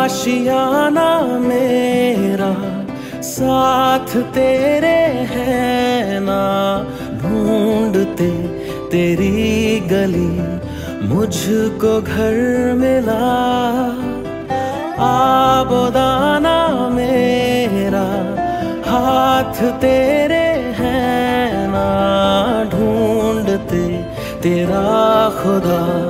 आशियाना मेरा, साथ तेरे है ना। ढूंढते तेरी गली, मुझको घर मिला। आबोदाना मेरा, हाथ तेरे है ना। ढूंढते तेरा खुदा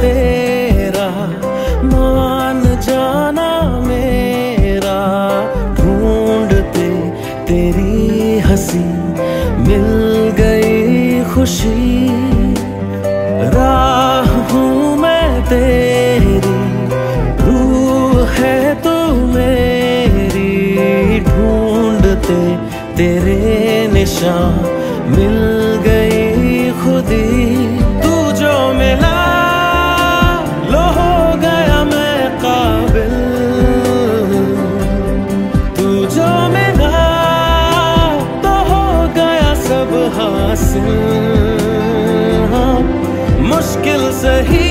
तेरा हँसी मिल गई खुशी। तेरी रूह है तू मेरी ढूंढते तेरे निशान। मिल गई खुदी तू जो मिला लो हो गया मैं काबिल। तू जो मिला तो हो गया सब हासिल। हाँ, मुश्किल सही